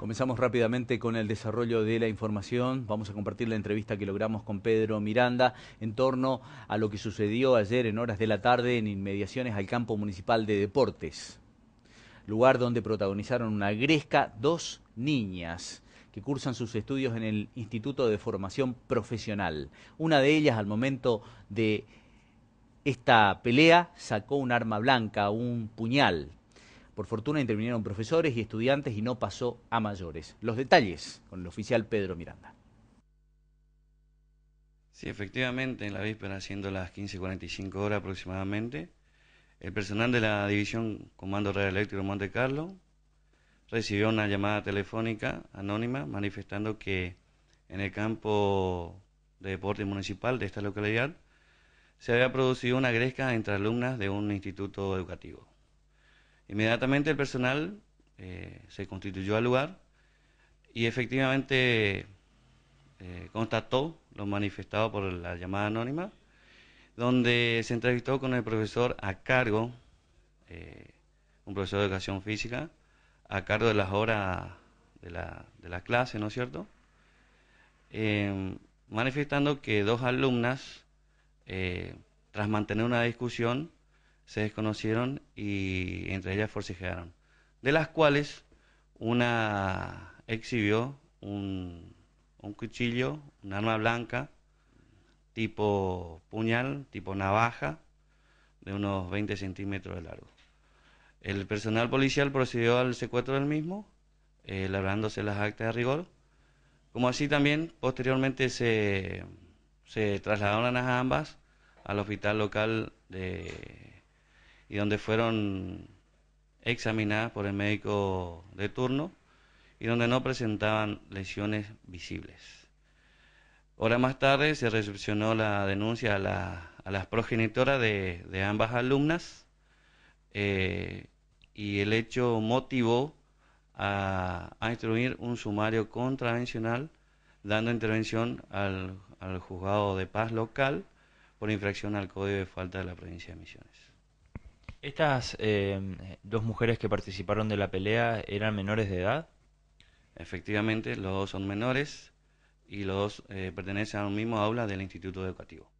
Comenzamos rápidamente con el desarrollo de la información. Vamos a compartir la entrevista que logramos con Pedro Miranda en torno a lo que sucedió ayer en horas de la tarde en inmediaciones al campo municipal de deportes, lugar donde protagonizaron una gresca dos niñas que cursan sus estudios en el Instituto de Formación Profesional. Una de ellas al momento de esta pelea sacó un arma blanca, un puñal, por fortuna intervinieron profesores y estudiantes y no pasó a mayores. Los detalles con el oficial Pedro Miranda. Sí, efectivamente, en la víspera, siendo las 15.45 horas aproximadamente, el personal de la División Comando Red Eléctrico Monte Carlo recibió una llamada telefónica anónima manifestando que en el campo de deporte municipal de esta localidad se había producido una gresca entre alumnas de un instituto educativo. Inmediatamente el personal eh, se constituyó al lugar y efectivamente eh, constató lo manifestado por la llamada anónima, donde se entrevistó con el profesor a cargo, eh, un profesor de educación física, a cargo de las horas de la, de la clase, ¿no es cierto? manifestando que dos alumnas, tras mantener una discusión, se desconocieron y entre ellas forcejearon, de las cuales una exhibió un, un cuchillo, un arma blanca, tipo puñal, tipo navaja, de unos 20 centímetros de largo. El personal policial procedió al secuestro del mismo, eh, labrándose las actas de rigor, como así también posteriormente se, se trasladaron a ambas al hospital local de y donde fueron examinadas por el médico de turno y donde no presentaban lesiones visibles. Hora más tarde se recepcionó la denuncia a, las progenitoras de, ambas alumnas eh, y el hecho motivó a, instruir un sumario contravencional dando intervención al, al juzgado de paz local por infracción al Código de Falta de la provincia de Misiones. ¿Estas em, dos mujeres que participaron de la pelea eran menores de edad? Efectivamente, los dos son menores y los dos eh, pertenecen al mismo aula del Instituto Educativo.